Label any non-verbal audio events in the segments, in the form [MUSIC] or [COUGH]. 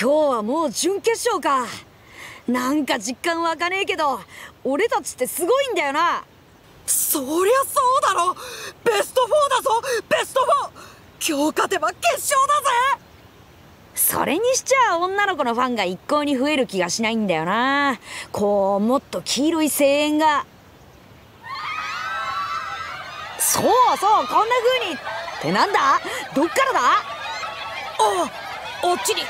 今日はもう準決勝か。なんか実感湧かねえけど俺たちってすごいんだよな。そりゃそうだろ。ベスト4だぞ。ベスト 4! 今日勝てば決勝だぜ。それにしちゃ女の子のファンが一向に増える気がしないんだよな。こうもっと黄色い声援が。そうそうこんな風に。ってなんだ？どっからだ？ああっちに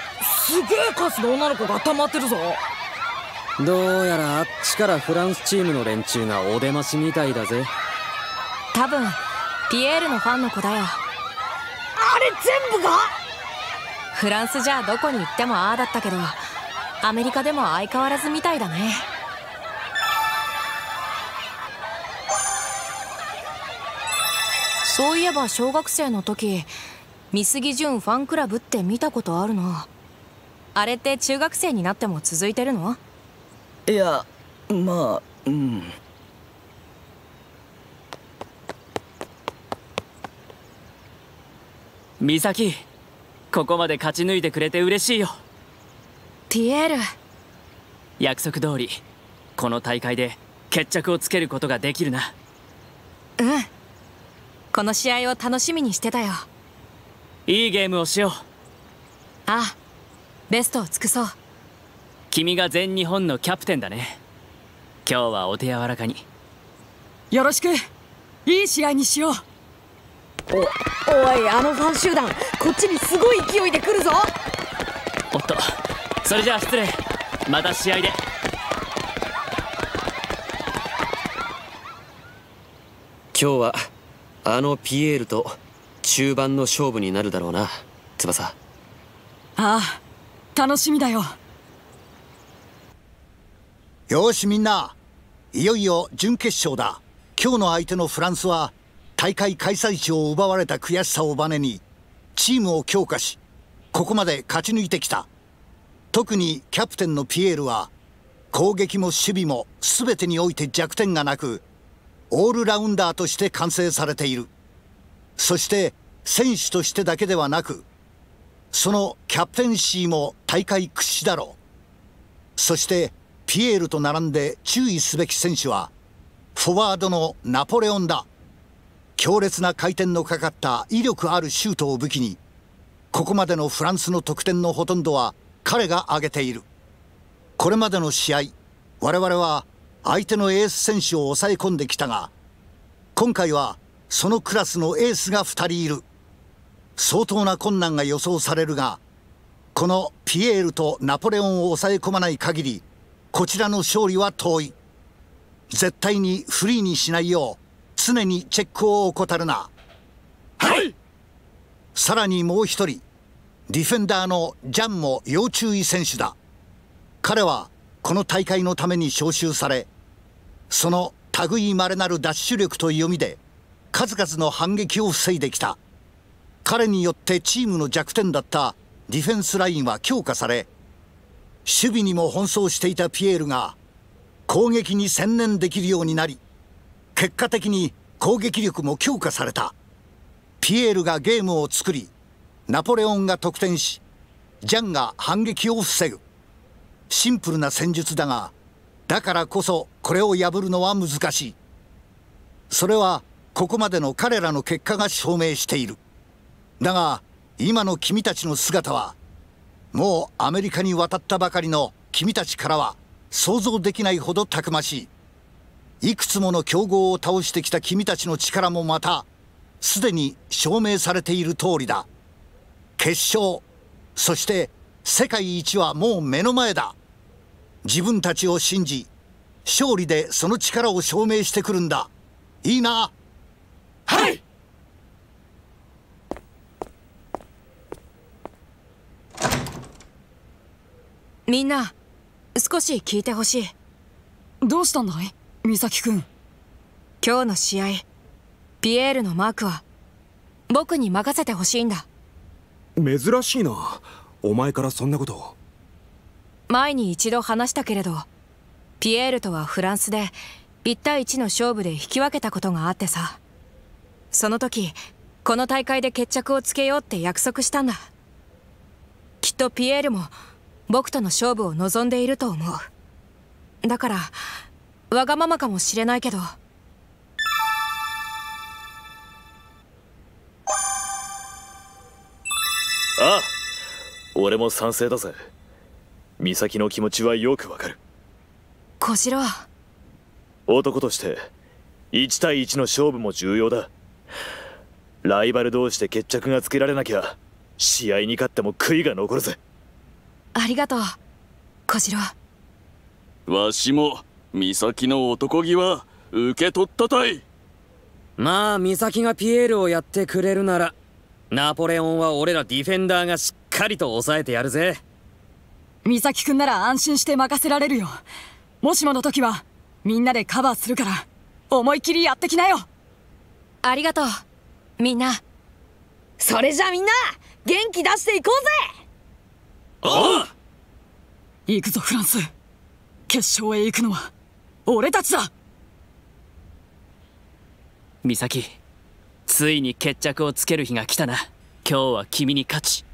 すげえ数の女の子が溜まってるぞ。どうやらあっちからフランスチームの連中がお出ましみたいだぜ。多分ピエールのファンの子だよ。あれ全部が？フランスじゃどこに行ってもああだったけどアメリカでも相変わらずみたいだね。そういえば小学生の時美杉純ファンクラブって見たことあるなあれって中学生になっても続いてるの？いやまあうん。美咲ここまで勝ち抜いてくれて嬉しいよ。ピエール。約束通りこの大会で決着をつけることができるな。うん。この試合を楽しみにしてたよ。いいゲームをしよう。ああベストを尽くそう。君が全日本のキャプテンだね。今日はお手柔らかに。よろしく。いい試合にしよう。おおいあのファン集団こっちにすごい勢いで来るぞ。おっとそれじゃあ失礼。また試合で。今日はあのピエールと中盤の勝負になるだろうな翼。ああ楽しみだよ。よしみんな。いよいよ準決勝だ。今日の相手のフランスは大会開催地を奪われた悔しさをバネにチームを強化しここまで勝ち抜いてきた。特にキャプテンのピエールは攻撃も守備も全てにおいて弱点がなくオールラウンダーとして完成されている。そして選手としてだけではなくそのキャプテンシーも大会屈指だろう。そしてピエールと並んで注意すべき選手はフォワードのナポレオンだ。強烈な回転のかかった威力あるシュートを武器にここまでのフランスの得点のほとんどは彼が挙げている。これまでの試合我々は相手のエース選手を抑え込んできたが今回はそのクラスのエースが2人いる。相当な困難が予想されるがこのピエールとナポレオンを抑え込まない限りこちらの勝利は遠い。絶対にフリーにしないよう常にチェックを怠るな。はい。さらにもう一人ディフェンダーのジャンも要注意選手だ。彼はこの大会のために招集されその類いまれなるダッシュ力と読みで数々の反撃を防いできた彼によってチームの弱点だったディフェンスラインは強化され守備にも奔走していたピエールが攻撃に専念できるようになり結果的に攻撃力も強化された。ピエールがゲームを作りナポレオンが得点しジャンが反撃を防ぐ。シンプルな戦術だがだからこそこれを破るのは難しい。それはここまでの彼らの結果が証明している。だが今の君たちの姿はもうアメリカに渡ったばかりの君たちからは想像できないほどたくましい。いくつもの強豪を倒してきた君たちの力もまたすでに証明されている通りだ。決勝そして世界一はもう目の前だ。自分たちを信じ勝利でその力を証明してくるんだ。いいな？はい！みんな少し聞いてほしい。どうしたんだい？美咲くん。今日の試合ピエールのマークは僕に任せてほしいんだ。珍しいな。お前からそんなこと。前に一度話したけれどピエールとはフランスで1対1の勝負で引き分けたことがあってさ。その時この大会で決着をつけようって約束したんだ。きっとピエールも僕との勝負を望んでいると思う。だからわがままかもしれないけど。ああ俺も賛成だぜ。美咲の気持ちはよくわかる。小次郎。男として1対1の勝負も重要だ。ライバル同士で決着がつけられなきゃ試合に勝っても悔いが残るぜありがとう小次郎。わしも美咲の男気は受け取ったたい。まあ美咲がピエールをやってくれるならナポレオンは俺らディフェンダーがしっかりと抑えてやるぜ。美咲くんなら安心して任せられるよ。もしもの時はみんなでカバーするから思い切りやってきなよ。ありがとうみんな。それじゃあみんな元気出していこうぜああ行くぞフランス。決勝へ行くのは俺たちだ。美咲ついに決着をつける日が来たな。今日は君に勝ち。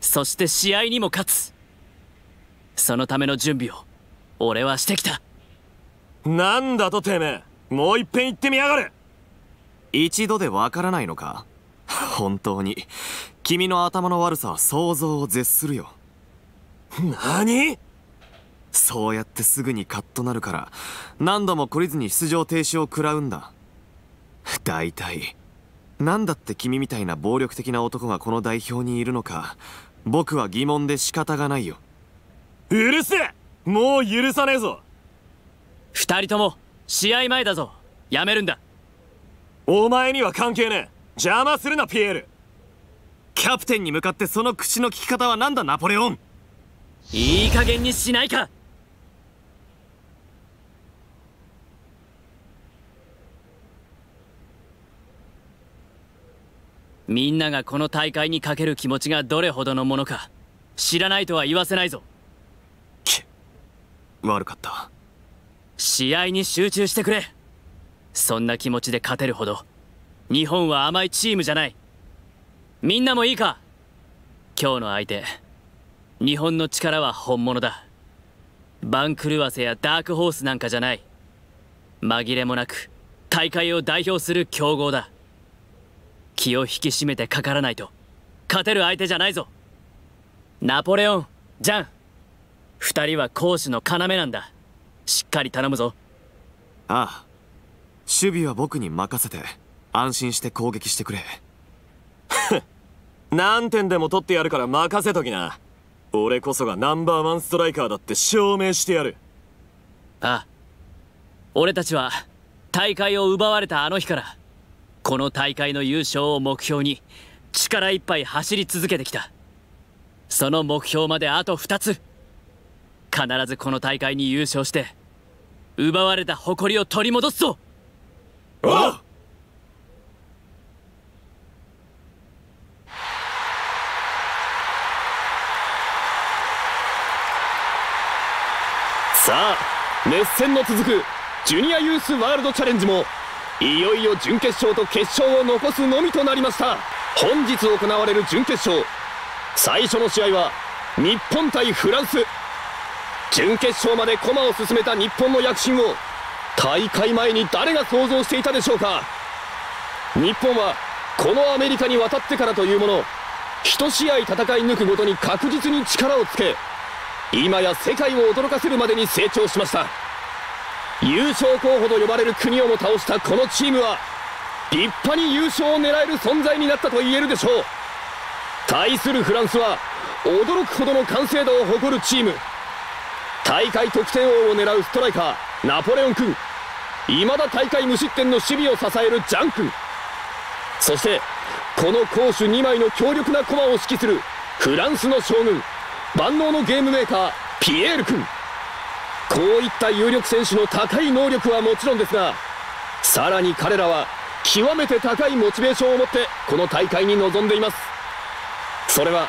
そして試合にも勝つ。そのための準備を俺はしてきた。なんだとてめえもう一遍言ってみやがれ一度でわからないのか？本当に。君の頭の悪さは想像を絶するよ何？そうやってすぐにカッとなるから何度も懲りずに出場停止を食らうんだ。大体何だって君みたいな暴力的な男がこの代表にいるのか僕は疑問で仕方がないよ。うるせえ！もう許さねえぞ！二人とも試合前だぞ。やめるんだ。お前には関係ねえ。邪魔するなピエール。キャプテンに向かってその口の利き方は何だナポレオン？いい加減にしないか。みんながこの大会にかける気持ちがどれほどのものか知らないとは言わせないぞ。悪かった。試合に集中してくれ。そんな気持ちで勝てるほど日本は甘いチームじゃない。みんなもいいか？今日の相手日本の力は本物だ。番狂わせやダークホースなんかじゃない。紛れもなく大会を代表する強豪だ。気を引き締めてかからないと勝てる相手じゃないぞ。ナポレオンジャン。二人は攻守の要なんだ。しっかり頼むぞ。ああ守備は僕に任せて安心して攻撃してくれ。何点でも取ってやるから任せときな。俺こそがナンバーワンストライカーだって証明してやる。ああ。俺たちは大会を奪われたあの日からこの大会の優勝を目標に力いっぱい走り続けてきた。その目標まであと2つ。必ずこの大会に優勝して奪われた誇りを取り戻すぞ。あさあ熱戦の続くジュニアユースワールドチャレンジもいよいよ準決勝と決勝を残すのみとなりました。本日行われる準決勝最初の試合は日本対フランス。準決勝まで駒を進めた日本の躍進を大会前に誰が想像していたでしょうか。日本はこのアメリカに渡ってからというもの一試合戦い抜くごとに確実に力をつけ今や世界を驚かせるまでに成長しました。優勝候補と呼ばれる国をも倒したこのチームは立派に優勝を狙える存在になったと言えるでしょう。対するフランスは驚くほどの完成度を誇るチーム。大会得点王を狙うストライカーナポレオン君。未だ大会無失点の守備を支えるジャン君。そしてこの攻守2枚の強力な駒を指揮するフランスの将軍。万能のゲームメーカーピエール君。こういった有力選手の高い能力はもちろんですがさらに彼らは極めて高いモチベーションを持ってこの大会に臨んでいます。それは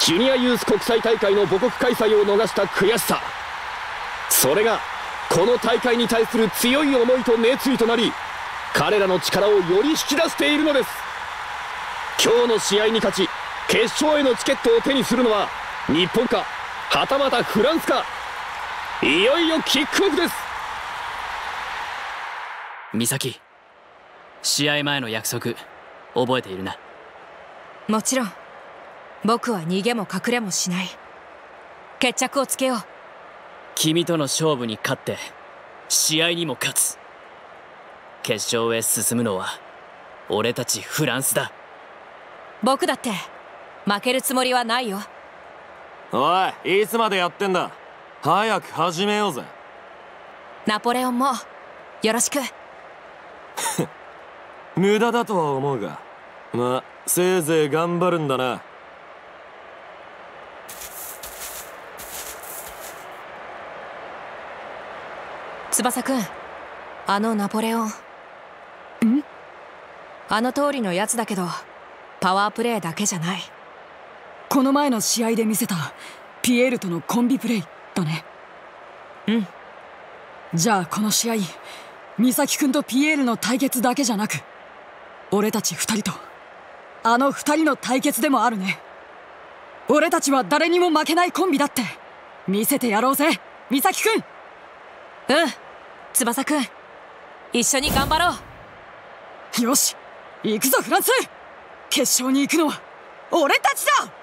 ジュニアユース国際大会の母国開催を逃した悔しさ。それがこの大会に対する強い思いと熱意となり彼らの力をより引き出しているのです。今日の試合に勝ち決勝へのチケットを手にするのは日本かはたまたフランスか。いよいよキックオフです。美咲試合前の約束覚えているな？もちろん。僕は逃げも隠れもしない。決着をつけよう。君との勝負に勝って試合にも勝つ。決勝へ進むのは俺たちフランスだ。僕だって負けるつもりはないよおいいつまでやってんだ？早く始めようぜ。ナポレオンもよろしく。[LAUGHS] 無駄だとは思うが。まあせいぜい頑張るんだな。翼くんあのナポレオン。ん？あの通りのやつだけどパワープレイだけじゃないこの前の試合で見せたピエールとのコンビプレイだね。うん。じゃあこの試合美咲君とピエールの対決だけじゃなく俺たち二人とあの二人の対決でもあるね。俺たちは誰にも負けないコンビだって見せてやろうぜ美咲君うん翼くん。一緒に頑張ろう。よし行くぞフランス。決勝に行くのは俺たちだ。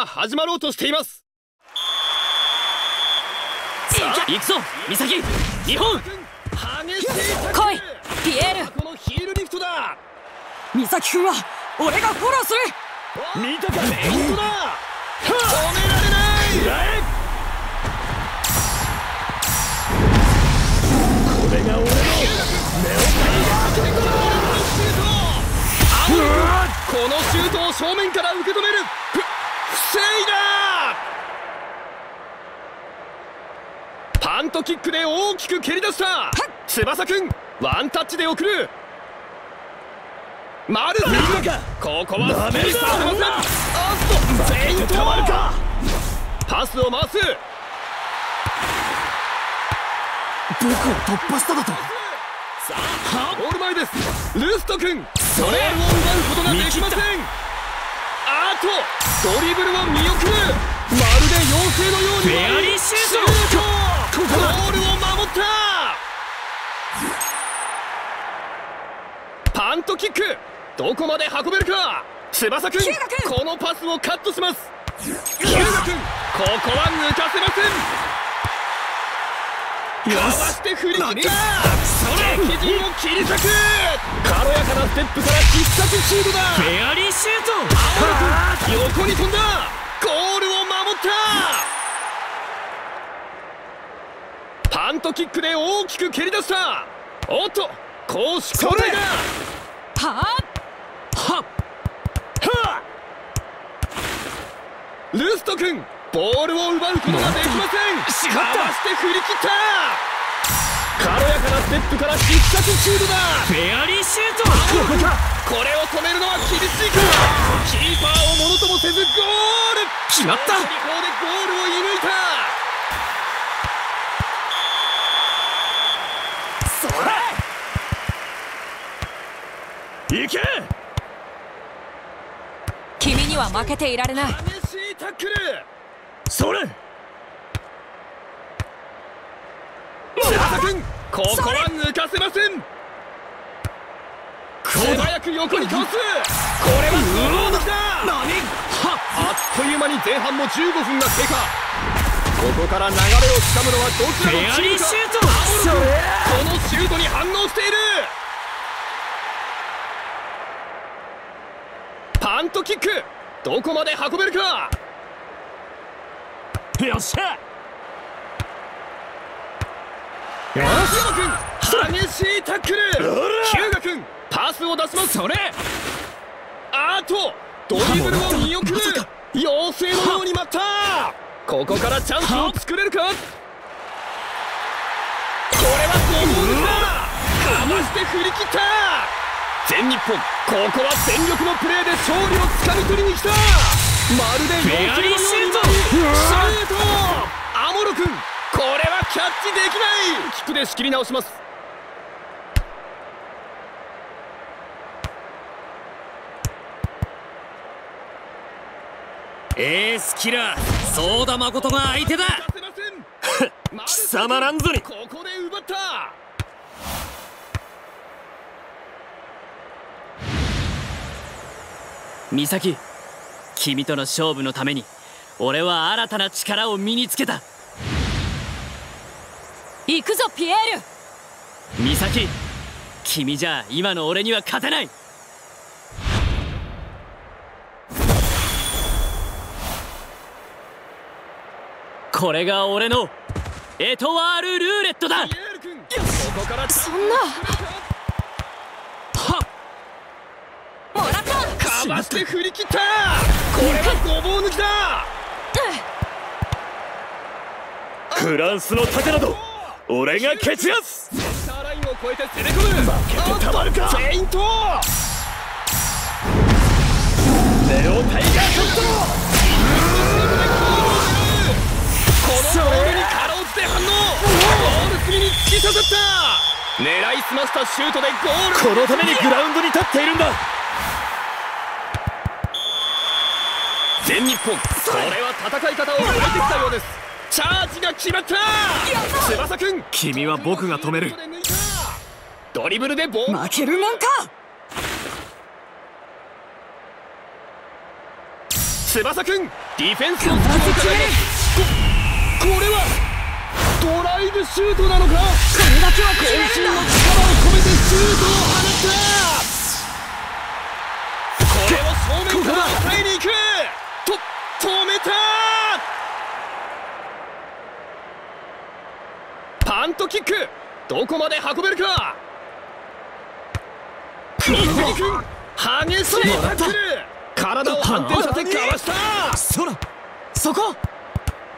今始まろうとしています。さあ行くぞ美咲日本。来いピエール。このヒールリフトだ。美咲君は俺がフォローする。見たかトだ。止められない。これが俺のネオパイガーこのシュートを正面から受け止める。ふ防いだ。パントキックで大きく蹴り出した。翼くんワンタッチで送る。マルセここはスペースをませんあっとフェイントパスを回す。僕を突破しただと？さあゴール前です。ルスト君ボールを奪うことができませんあとドリブルを見送るまるで妖精のようにフェアリーシュートゴールを守ったパントキックどこまで運べるか翼くんこのパスをカットしますヒューガ君ここは抜かせませんかわして振り切りだ敵陣を切り裂く。軽やかなステップから必殺シュートだ。フェアリーシュート。青横に飛んだ。ゴールを守った。パントキックで大きく蹴り出した。おっと攻守交代だ。はははルスト君ボールを奪うことができません。かわして振り切った。軽やかなステップから必殺シュートだ。フェアリーシュート。これを止めるのは厳しいか。キーパーをものともせずゴール。決まった飛行でゴールを射抜いた。それ。行け。君には負けていられない。激しいタックルそれ。君ここは抜かせません素早く横に倒すこれはドローだ何あっという間に前半も15分が経過ここから流れをつかむのはどちらのチームかシュートこのシュートに反応しているパントキックどこまで運べるかよっしゃ！松山君激しいタックル！日向君パスを出します。それ！あとドリブルを見送る！妖精のように待った！ここからチャンスを作れるか？これはゴールだかわして振り切った！全日本ここは全力のプレーで勝利をつかみ取りに来たまるで妖精のようにシュート。アモロ君。これはキャッチできない。キックで仕切り直します。エースキラー。ソーダ誠が相手だ。貴様なんぞに。ここで奪った。美咲君との勝負のために俺は新たな力を身につけた。行くぞピエール。美咲君じゃ今の俺には勝てない。これが俺のエトワール・ルーレットだ。そんなもらったかわして振り切った。これはごぼう抜きだ。フランスの盾など俺が蹴散らす。センターラインを越えて攻め込む。負けてたまるか。フェイント。ネオタイガーショット。このボールにかろうじて反応。ゴール隅に突き刺さった。狙いすましたシュートでゴール。このためにグラウンドに立っているんだ全日本これは戦い方を変えてきたようです。チャージが決まった。翼くん君は僕が止める。ドリブルでボール。負けるもんか。翼くんディフェンスを使うからここれはドライブシュートなのか？これだけは渾身の力を込めてシュートを放った。これを正面から抑えに行く。と止めたパントキック！どこまで運べるか？水木君激しいタックル！体を反転させかわしたそらそこ！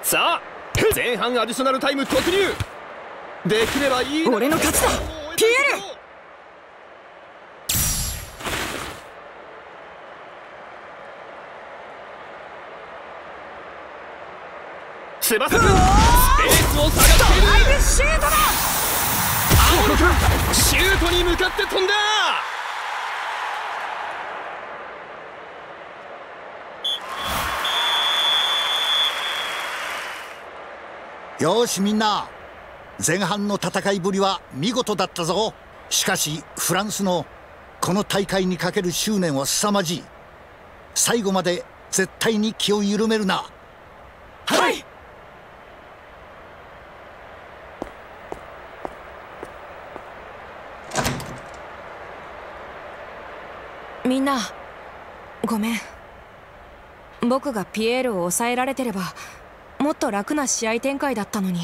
さあ前半アディショナルタイム突入！できればいい俺の勝ちだ！ピエール翼くんスペースを探している。ドライブシュートだ青野くんシュートに向かって飛んだ！よしみんな。前半の戦いぶりは見事だったぞ。しかしフランスのこの大会にかける執念は凄まじい。最後まで絶対に気を緩めるな。はいみんなごめん。僕がピエールを抑えられてればもっと楽な試合展開だったのに。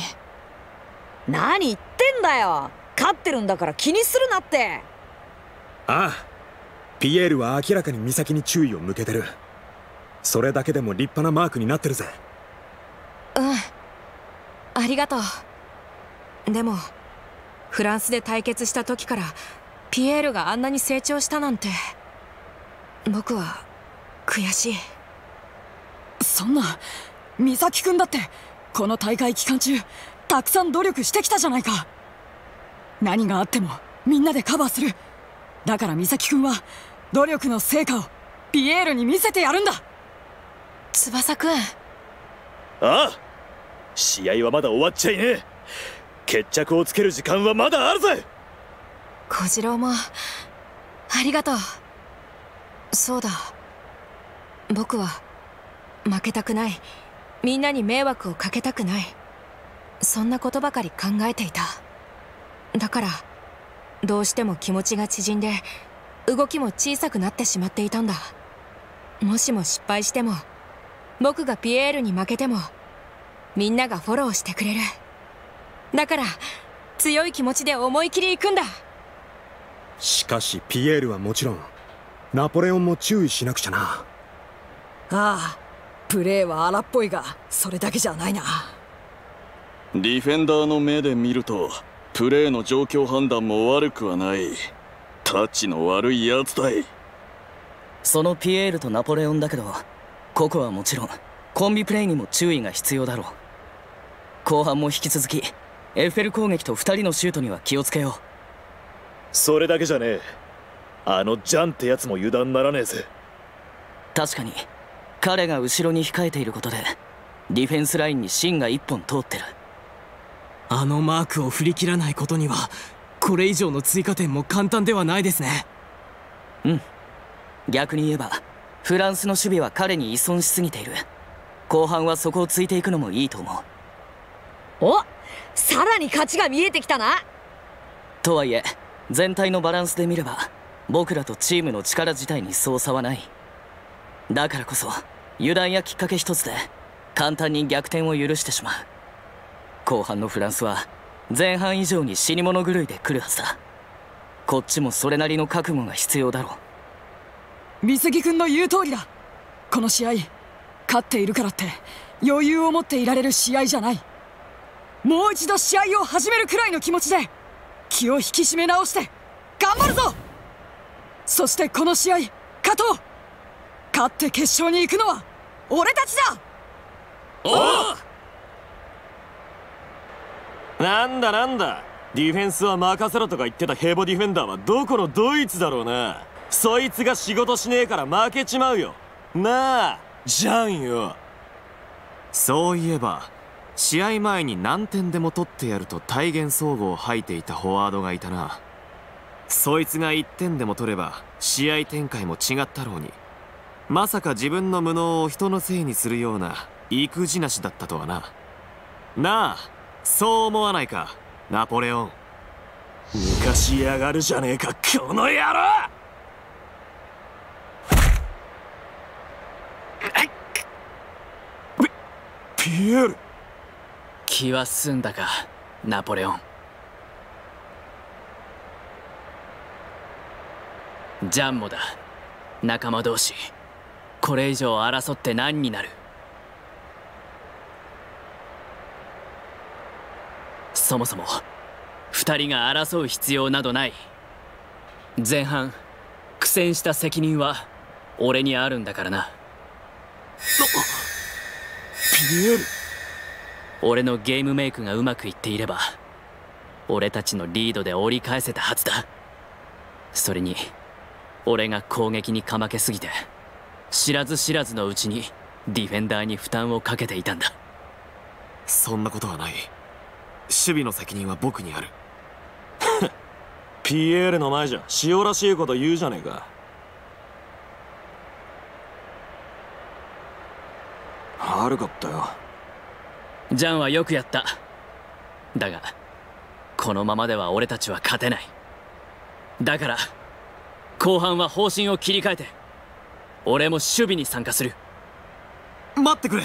何言ってんだよ。勝ってるんだから気にするなって。ああ。ピエールは明らかに岬に注意を向けてる。それだけでも立派なマークになってるぜ。うん。ありがとう。でもフランスで対決した時からピエールがあんなに成長したなんて僕は悔しい。そんな美咲くんだってこの大会期間中たくさん努力してきたじゃないか。何があってもみんなでカバーする。だから美咲くんは努力の成果をピエールに見せてやるんだ。翼くん。ああ。試合はまだ終わっちゃいねえ。決着をつける時間はまだあるぜ。小次郎もありがとうそうだ。僕は負けたくない。みんなに迷惑をかけたくない。そんなことばかり考えていた。だからどうしても気持ちが縮んで動きも小さくなってしまっていたんだ。もしも失敗しても僕がピエールに負けてもみんながフォローしてくれる。だから強い気持ちで思い切り行くんだ。しかしピエールはもちろんナポレオンも注意しなくちゃな。ああプレーは荒っぽいがそれだけじゃないな。ディフェンダーの目で見るとプレーの状況判断も悪くはない。タッチの悪いやつだい。そのピエールとナポレオンだけどココはもちろんコンビプレイにも注意が必要だろう。後半も引き続きエッフェル攻撃と2人のシュートには気をつけよう。それだけじゃねえあのジャンってやつも油断ならねえぜ。確かに彼が後ろに控えていることでディフェンスラインに芯が1本通ってる。あのマークを振り切らないことにはこれ以上の追加点も簡単ではないですね。うん。逆に言えばフランスの守備は彼に依存しすぎている。後半はそこをついていくのもいいと思う。おさらに勝ちが見えてきたな。とはいえ全体のバランスで見れば僕らとチームの力自体にそう差はない。だからこそ油断やきっかけ一つで簡単に逆転を許してしまう。後半のフランスは前半以上に死に物狂いで来るはずだ。こっちもそれなりの覚悟が必要だろう。美杉君の言う通りだ。この試合勝っているからって余裕を持っていられる試合じゃない。もう一度試合を始めるくらいの気持ちで気を引き締め直して頑張るぞ！そしてこの試合勝とう。勝って決勝に行くのは俺たちだ。おなんだなんだ。ディフェンスは任せろとか言ってたヘボディフェンダーはどこのドイツだろうな。そいつが仕事しねえから負けちまうよ。なあじゃんよ。そういえば試合前に何点でも取ってやると体現総合を吐いていたフォワードがいたな。そいつが1点でも取れば試合展開も違ったろうに。まさか自分の無能を人のせいにするような育児なしだったとはな。なあそう思わないかナポレオン。抜かしやがるじゃねえかこの野郎!ピピエール。気は済んだかナポレオンジャンもだ。仲間同士。これ以上争って何になる。そもそも2人が争う必要などない。前半苦戦した責任は俺にあるんだからな。ピエール。俺のゲームメイクがうまくいっていれば俺たちのリードで折り返せたはずだ。それに俺が攻撃にかまけすぎて知らず知らずのうちにディフェンダーに負担をかけていたんだ。そんなことはない。守備の責任は僕にある。[LAUGHS] ピエールの前じゃ塩らしいこと言うじゃねえか。悪かったよ。ジャンはよくやった。だがこのままでは俺たちは勝てない。だから後半は方針を切り替えて俺も守備に参加する。待ってくれ。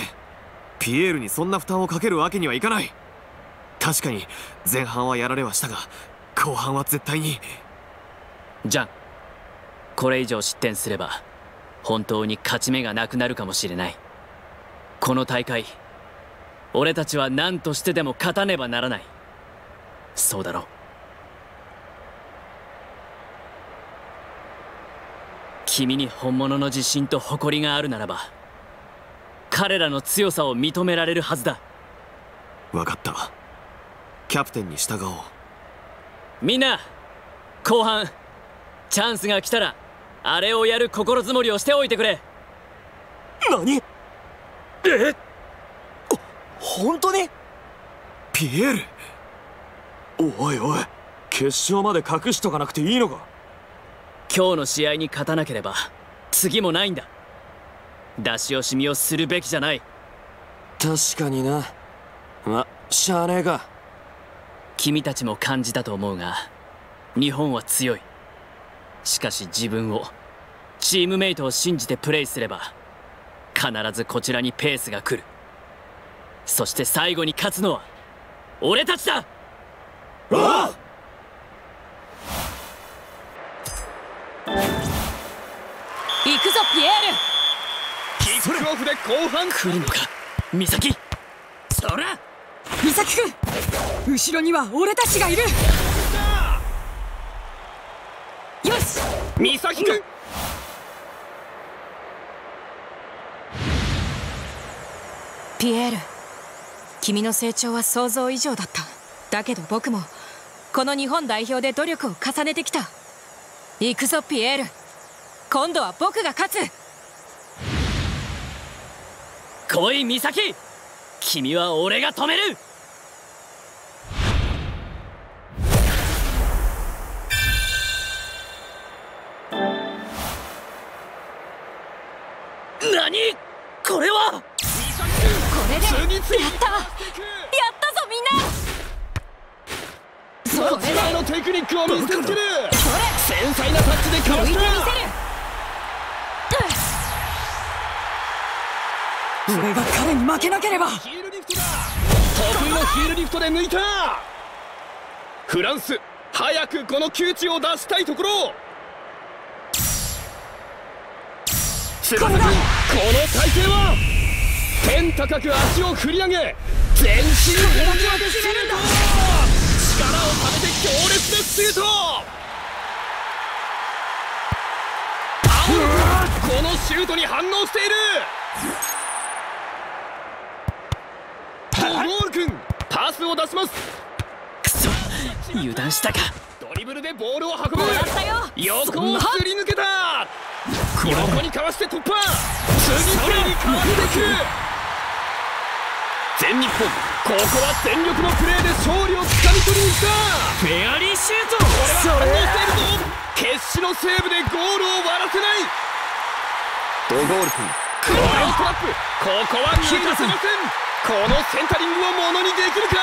ピエールにそんな負担をかけるわけにはいかない。確かに前半はやられはしたが後半は絶対に。ジャンこれ以上失点すれば本当に勝ち目がなくなるかもしれない。この大会俺たちは何としてでも勝たねばならない。そうだろう君に本物の自信と誇りがあるならば彼らの強さを認められるはずだ。分かった。キャプテンに従おう。みんな後半チャンスが来たらあれをやる心づもりをしておいてくれ。何？え？本当に？ピエール。おいおい決勝まで隠しとかなくていいのか？今日の試合に勝たなければ次もないんだ。出し惜しみをするべきじゃない。確かにな。ましゃあねえか。君たちも感じたと思うが日本は強い。しかし自分をチームメイトを信じてプレイすれば必ずこちらにペースが来る。そして最後に勝つのは俺たちだ行くぞピエール。キックオフで後半来るのか美咲。そら美咲君後ろには俺たちがいる。よし。美咲君ピエール君の成長は想像以上だった。だけど僕もこの日本代表で努力を重ねてきた行くぞピエール。今度は僕が勝つ。来い美咲君は俺が止める！俺が彼に負けなければ。得意のヒールリフトで抜いた。フランス早くこの窮地を出したいところ。翼君この体勢は天高く足を振り上げ全身で力をためて強烈なシュート。青このシュートに反応している。ゴール君。パスを出します。くそ油断したか。ドリブルでボールを運ぶ。もらったよ。横をすり抜けた。横にかわして突破。次プレーに変わっていく。全日本ここは全力のプレーで勝利をつかみ取りに来た。フェアリーシュート。これは反応しているぞ決死のセーブでゴールを割らせない。ドゴール君。クロストラップ。ここは抜かせませんこのセンタリングをものにできるか？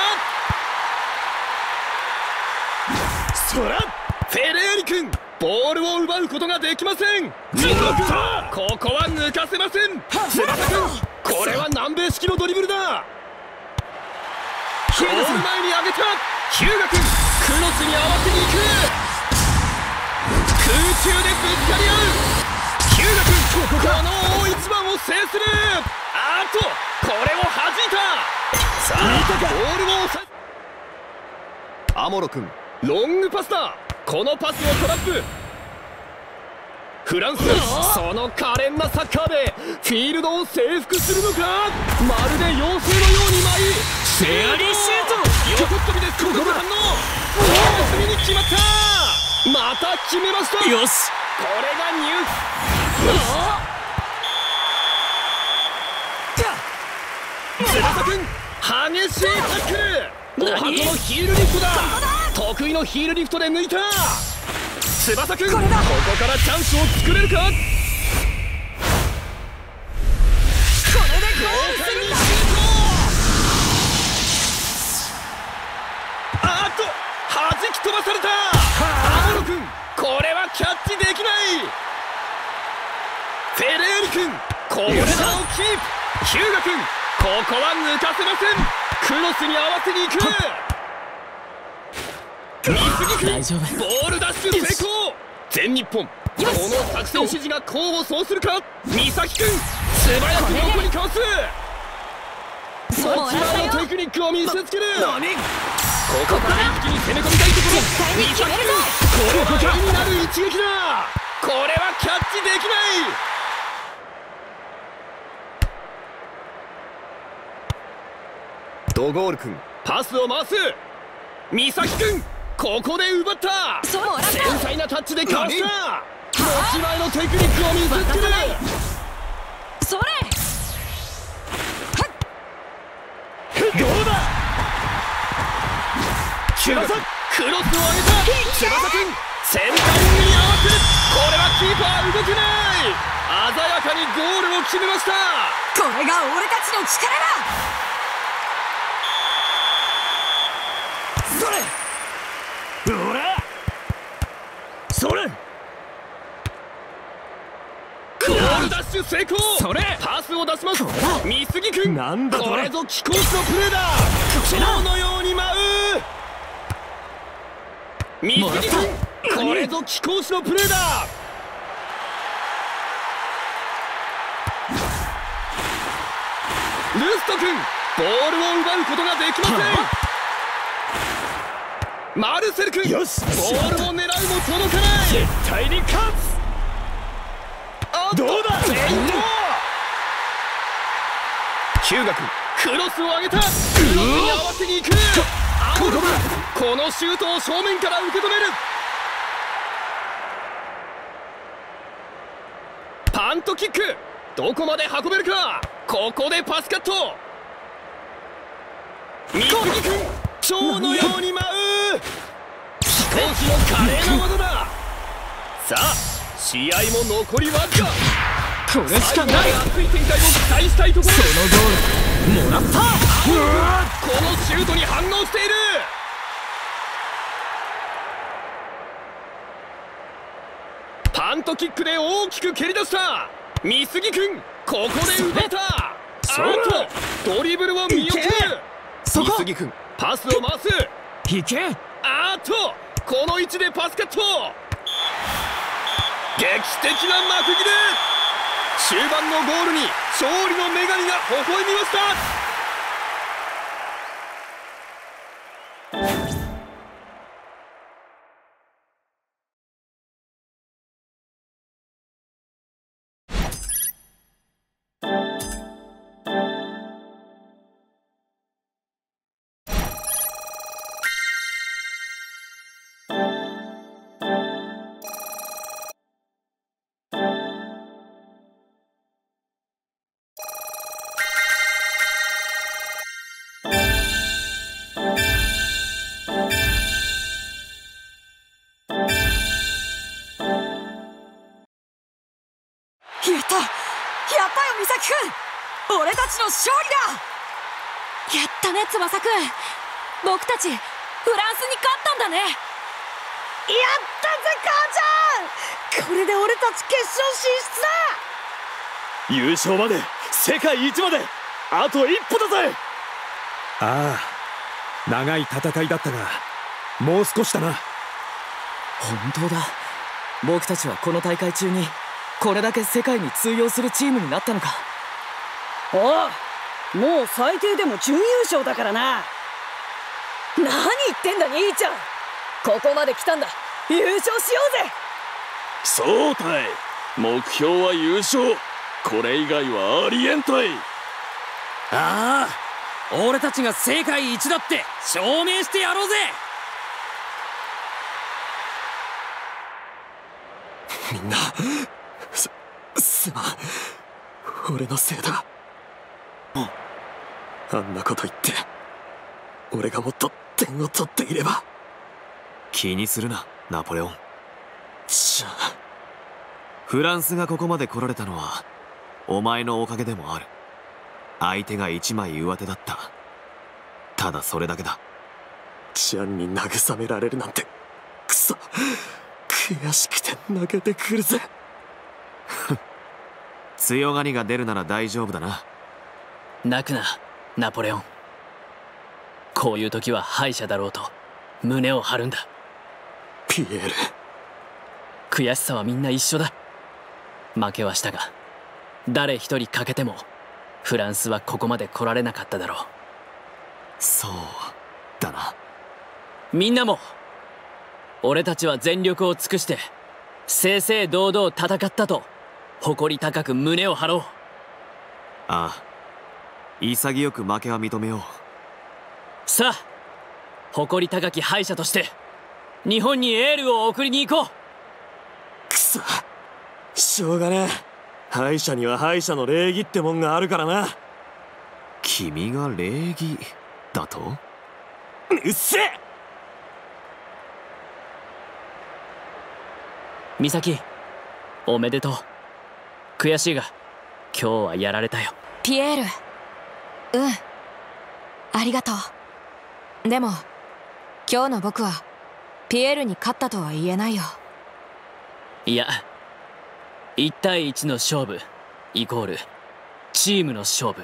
そらフェレーリ君ボールを奪うことができません。ここは抜かせません。これは南米式のドリブルだ。ゴール前に上げた。日向君クロスに合わせに行く。空中でぶつかり合う。日向君この大一番を制する。あっとこれを弾いた。さあボールを抑えアモロ君ロングパスだ。このパスをトラップ。フランスその可憐なサッカーでフィールドを征服するのか？まるで妖精のように舞いフェアリーシュート。横っ。飛びでここ反応大隅に決まった。また決めました。よし。これがニュ翼くん激しいタックル。おはこのヒールリフトだ。得意のヒールリフトで抜いた。翼くんここからチャンスを作れるか？これでゴールするんだ。あーっと弾き飛ばされた。アモロ君これはキャッチできない。フェレーリ君こぼれ球をキープ。ヒューガ君ここは抜かせません。クロスに合わせに行く。大丈夫。君ボールダッシュ成功。全日本この作戦指示が功を奏するか。美咲君素早く横にかわす。持ち前のテクニックを見せつける。ここから一気に攻め込みたいところ。美咲君これは絵になる一撃だ。これはキャッチできないドゴール君パスを回す。美咲君ここで奪った。繊細なタッチでかわした。持ち前のテクニックを見せつけるそれ。どうだ？翼クロスを上げた。翼君センタリングに合わせるはキーパー動けない。鮮やかにゴールを決めました。これが俺たちの力だそれほらそれ。ゴールダッシュ成功。それ。パスを出します。美杉君。なんだこれぞ貴公子のプレーだ。蝶のように舞う。美杉君。これぞ貴公子のプレーだ。ルスト君ボールを奪うことができません。マルセル君よし。ボールを狙うも届かない絶対に勝つどうだフェイント!ヒューガ君クロスを上げたクロスに合わせに行くこのシュート!を正面から受け止めるパント!キックどこまで運べるかここでパスカット!水木君蝶のように舞う飛行機の華麗な技だ。さあ試合も残りわずか。これしかない。熱い展開を期待したいところ。そのゴール。もらった。このシュートに反応している。パントキックで大きく蹴り出した。美杉君ここで奪った。アウトドリブルを見送る。美杉君パスを回す。いけ。あーとこの位置でパスカット。劇的な幕切れ。終盤のゴールに勝利の女神が微笑みました。やったやったよ美咲くん。俺たちの勝利だ。やったね翼くん。僕たちフランスに勝ったんだね。やったぜ母ちゃん。これで俺たち決勝進出だ。優勝まで世界一まであと一歩だぜ。ああ長い戦いだったがもう少しだな。本当だ。僕たちはこの大会中にこれだけ世界に通用するチームになったのか。おうもう最低でも準優勝だからな。何言ってんだ兄ちゃん。ここまで来たんだ。優勝しようぜ。そうたい。目標は優勝。これ以外はありえんたい。ああ俺たちが世界一だって証明してやろうぜ。みんなすすまん俺のせいだ。あんなこと言って俺がもっと点を取っていれば。気にするなナポレオン。じゃあ。フランスがここまで来られたのはお前のおかげでもある。相手が一枚上手だった。ただそれだけだ。ジャンに慰められるなんてクソ悔しくて泣けてくるぜ [LAUGHS] 強がりが出るなら大丈夫だな。泣くなナポレオン。こういう時は敗者だろうと胸を張るんだ。ピエール。悔しさはみんな一緒だ。負けはしたが誰一人欠けてもフランスはここまで来られなかっただろう。そうだな。みんなも俺たちは全力を尽くして正々堂々戦ったと誇り高く胸を張ろう。ああ。潔く負けは認めよう。さあ誇り高き敗者として日本にエールを送りに行こう。くそ。しょうがねえ。敗者には敗者の礼儀ってもんがあるからな。君が礼儀だと？うっせえ。美咲おめでとう悔しいが今日はやられたよ。ピエール。うん。ありがとう。でも今日の僕はピエールに勝ったとは言えないよ。いや1対1の勝負イコールチームの勝負。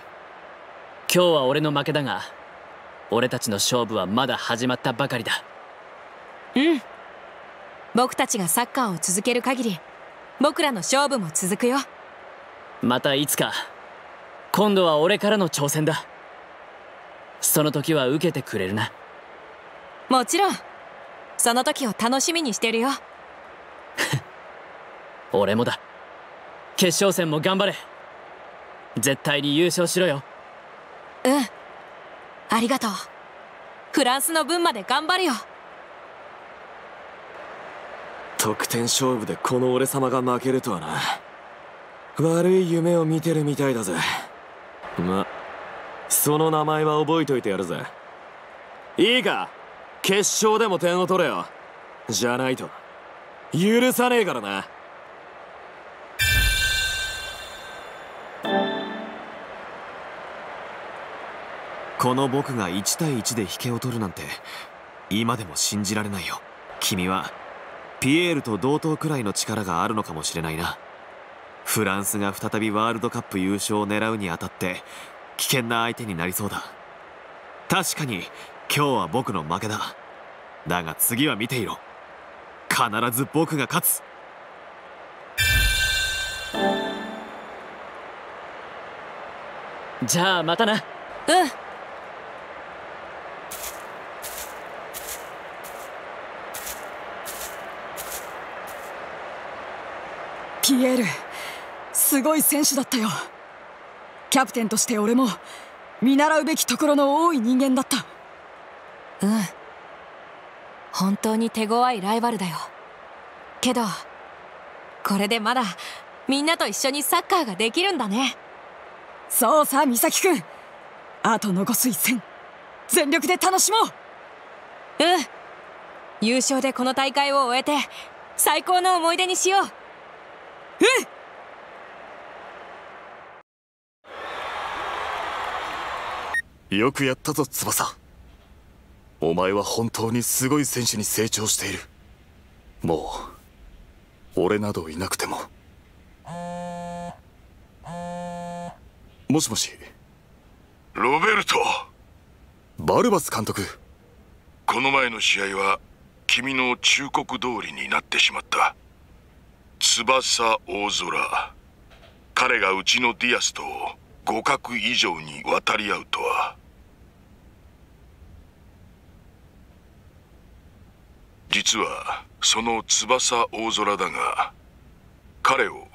今日は俺の負けだが俺たちの勝負はまだ始まったばかりだ。うん。僕たちがサッカーを続ける限り僕らの勝負も続くよまたいつか今度は俺からの挑戦だ。その時は受けてくれるな。もちろん。その時を楽しみにしてるよ。[LAUGHS] 俺もだ。決勝戦も頑張れ。絶対に優勝しろよ。うん。ありがとう。フランスの分まで頑張るよ。得点勝負でこの俺様が負けるとはな悪い夢を見てるみたいだぜ。まその名前は覚えといてやるぜ。いいか？決勝でも点を取れよ。じゃないと。許さねえからな。この僕が1対1で引けを取るなんて今でも信じられないよ。君はピエールと同等くらいの力があるのかもしれないなフランスが再びワールドカップ優勝を狙うにあたって危険な相手になりそうだ。確かに今日は僕の負けだ。だが次は見ていろ。必ず僕が勝つ。じゃあまたな。うん。ピエールすごい選手だったよ。キャプテンとして俺も見習うべきところの多い人間だった。うん。本当に手強いライバルだよ。けどこれでまだみんなと一緒にサッカーができるんだね。そうさ美咲君あと残す一戦。全力で楽しもう。うん。優勝でこの大会を終えて最高の思い出にしよう。うんよくやったぞ翼。お前は本当にすごい選手に成長している。もう俺などいなくても。もしもし。ロベルト。バルバス監督。この前の試合は君の忠告通りになってしまった。翼大空。彼がうちのディアスと互角以上に渡り合うとは。実はその翼大空だが彼を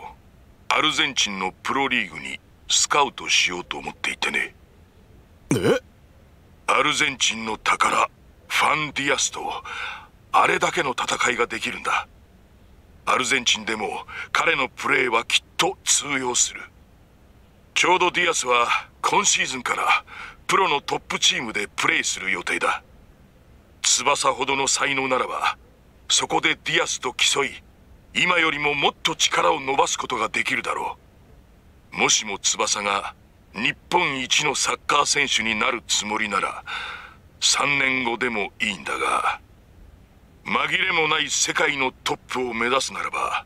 アルゼンチンのプロリーグにスカウトしようと思っていてね。え？アルゼンチンの宝ファン・ディアスとあれだけの戦いができるんだ。アルゼンチンでも彼のプレーはきっと通用するちょうどディアスは今シーズンからプロのトップチームでプレーする予定だ。翼ほどの才能ならばそこでディアスと競い今よりももっと力を伸ばすことができるだろう。もしも翼が日本一のサッカー選手になるつもりなら3年後でもいいんだが紛れもない世界のトップを目指すならば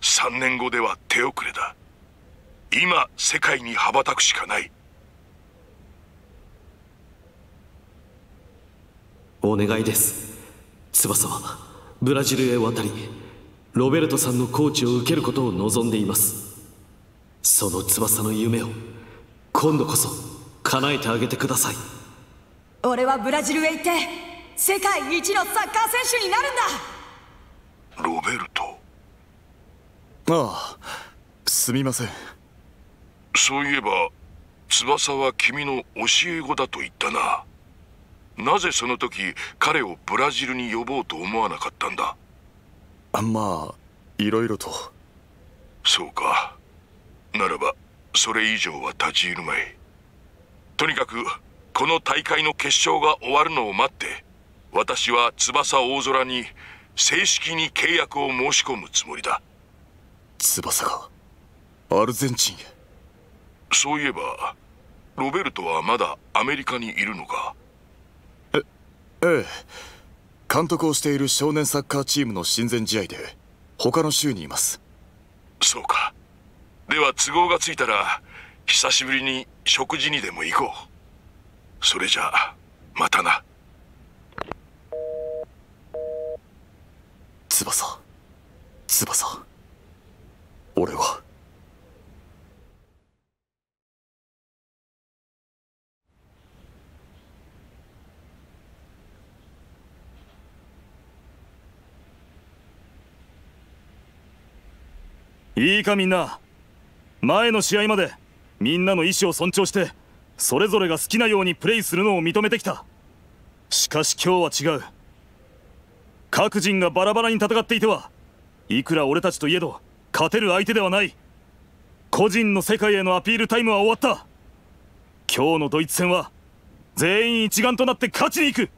3年後では手遅れだ。今世界に羽ばたくしかない。お願いです。翼はブラジルへ渡りロベルトさんのコーチを受けることを望んでいます。その翼の夢を今度こそ叶えてあげてください。俺はブラジルへ行って世界一のサッカー選手になるんだ。ロベルト。ああすみませんそういえば翼は君の教え子だと言ったな。なぜその時彼をブラジルに呼ぼうと思わなかったんだ？あまあいろいろと。そうか。ならばそれ以上は立ち入るまい。とにかくこの大会の決勝が終わるのを待って私は翼大空に正式に契約を申し込むつもりだ。翼がアルゼンチンへそういえばロベルトはまだアメリカにいるのか？えええ。監督をしている少年サッカーチームの親善試合で他の州にいます。そうか。では都合がついたら久しぶりに食事にでも行こう。それじゃあまたな。翼。翼。俺はいいかみんな。前の試合までみんなの意思を尊重してそれぞれが好きなようにプレイするのを認めてきた。しかし今日は違う。各人がバラバラに戦っていてはいくら俺たちといえど勝てる相手ではない。個人の世界へのアピールタイムは終わった。今日のドイツ戦は全員一丸となって勝ちに行く。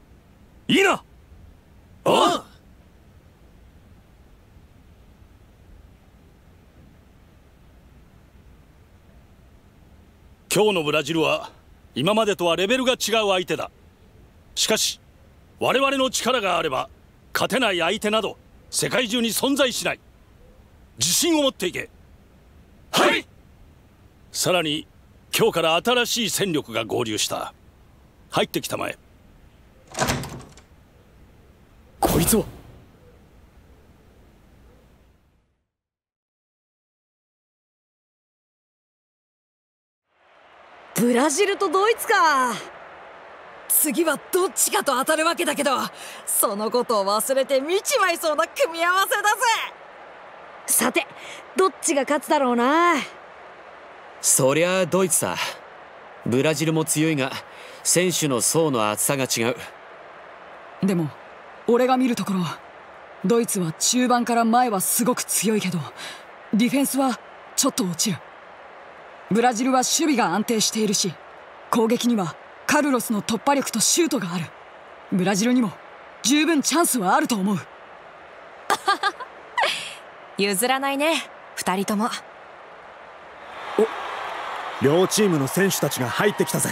いいな！ああ今日のブラジルは今までとはレベルが違う相手だ。しかし我々の力があれば勝てない相手など世界中に存在しない。自信を持っていけ。はい！さらに今日から新しい戦力が合流した。入ってきたまえ。こいつはブラジルとドイツか。次はどっちかと当たるわけだけどそのことを忘れて見ちまいそうな組み合わせだぜ。さてどっちが勝つだろうな。そりゃあドイツさブラジルも強いが選手の層の厚さが違う。でも俺が見るところドイツは中盤から前はすごく強いけどディフェンスはちょっと落ちるブラジルは守備が安定しているし攻撃にはカルロスの突破力とシュートがある。ブラジルにも十分チャンスはあると思う。[LAUGHS] 譲らないね2人とも。お両チームの選手たちが入ってきたぜ。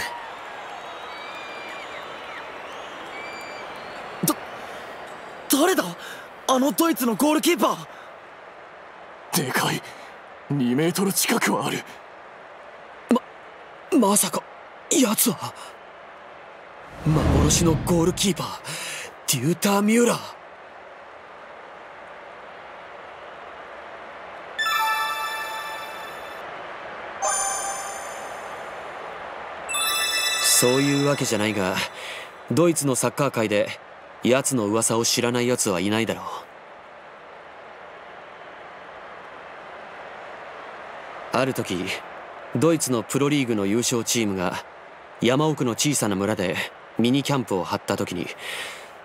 誰だ？あのドイツのゴールキーパー。でかい。2メートル近くはあるまさか奴は。幻のゴールキーパーデューター・ミューラー。そういうわけじゃないがドイツのサッカー界で奴の噂を知らない奴はいないだろう。ある時ドイツのプロリーグの優勝チームが山奥の小さな村でミニキャンプを張った時に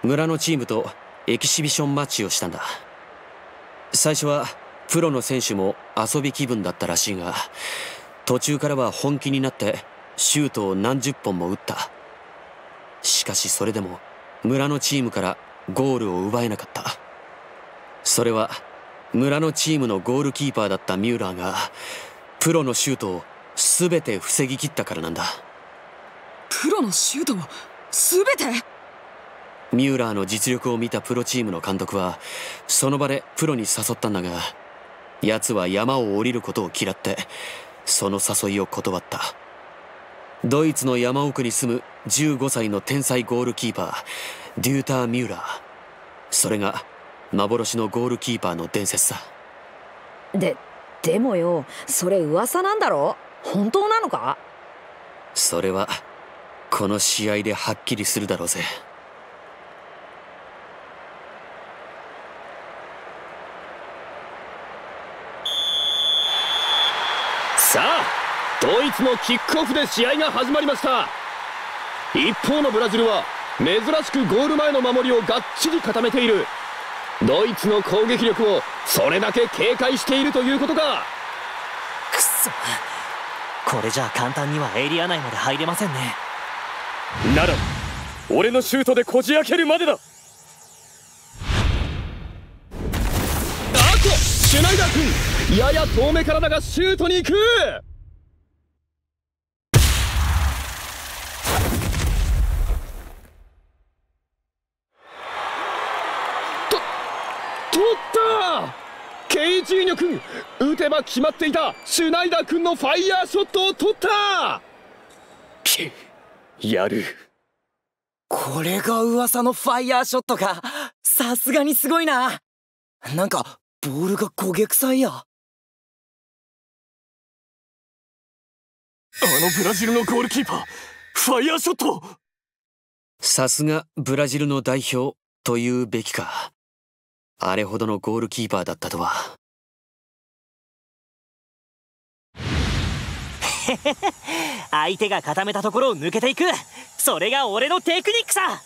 村のチームとエキシビションマッチをしたんだ。最初はプロの選手も遊び気分だったらしいが途中からは本気になってシュートを何十本も打った。しかしそれでも村のチームからゴールを奪えなかった。それは村のチームのゴールキーパーだったミューラーがプロのシュートを全て防ぎ切ったからなんだ。プロのシュートを全て？ミューラーの実力を見たプロチームの監督はその場でプロに誘ったんだが奴は山を降りることを嫌ってその誘いを断った。ドイツの山奥に住む15歳の天才ゴールキーパーデューター・ミューラー。それが幻のゴールキーパーの伝説さ。ででもよそれ噂なんだろ？本当なのか？それはこの試合ではっきりするだろうぜ。さあドイツのキックオフで試合が始まりました。一方のブラジルは珍しくゴール前の守りをがっちり固めている。ドイツの攻撃力をそれだけ警戒しているということか。くそこれじゃあ簡単にはエリア内まで入れませんね。なら俺のシュートでこじ開けるまでだ。あっとシュナイダー君やや遠目からだがシュートに行くと取ったケイジーニョ君打てば決まっていたシュナイダー君のファイヤーショットを取ったやるこれが噂のファイヤーショットかさすがにすごいななんかボールが焦げ臭いやあのブラジルのゴールキーパーファイヤーショットさすがブラジルの代表というべきかあれほどのゴールキーパーだったとは [LAUGHS] 相手が固めたところを抜けていく。それが俺のテクニックさ。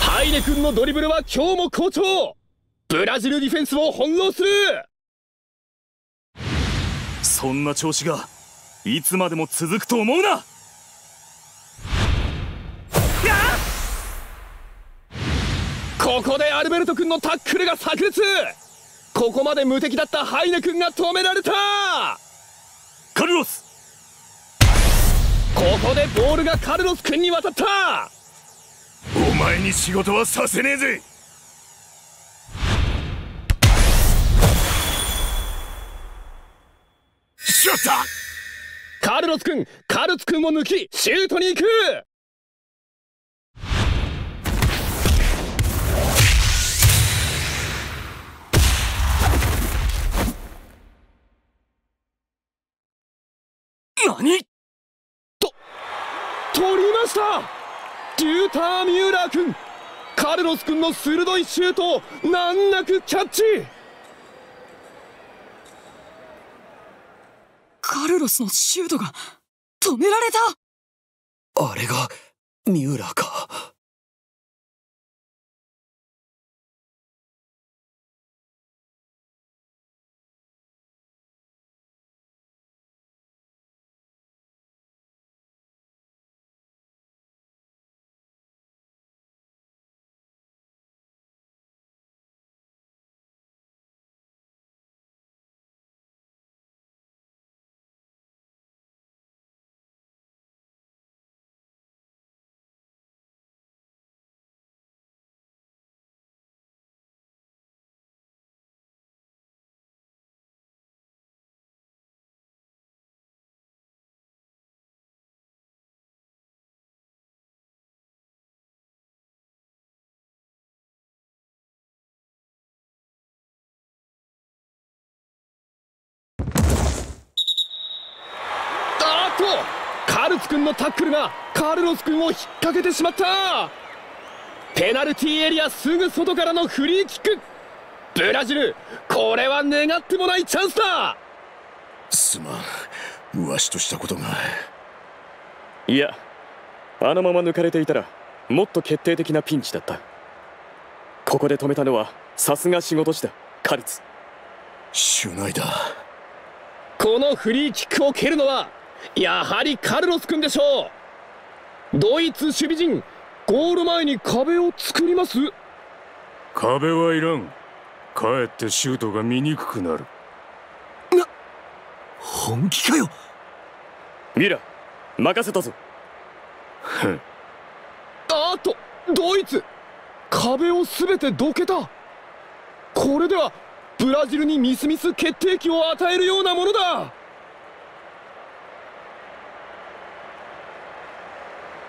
ハイネ君のドリブルは今日も好調。ブラジルディフェンスを翻弄する。そんな調子がいつまでも続くと思うな。ここでアルベルト君のタックルが炸裂ここまで無敵だったハイネ君が止められたカルロス。ここでボールがカルロス君に渡ったお前に仕事はさせねえぜ。シュッタカルロス君カルツ君を抜きシュートに行く何？と取りました！デューター・ミューラー君！カルロス君の鋭いシュートを難なくキャッチ！カルロスのシュートが止められた！あれがミューラーかルツ君のタックルがカルロス君を引っ掛けてしまった。ペナルティーエリアすぐ外からのフリーキック。ブラジルこれは願ってもないチャンスだ。すまん。わしとしたことが。いやあのまま抜かれていたらもっと決定的なピンチだった。ここで止めたのはさすが仕事師だカリツ。シュナイダーこのフリーキックを蹴るのはやはりカルロス君でしょう。ドイツ守備陣ゴール前に壁を作ります。壁はいらん。かえってシュートが見にくくなる。本気かよ。ミラ任せたぞ。あーっとドイツ壁を全てどけた。これではブラジルにミスミス決定機を与えるようなものだ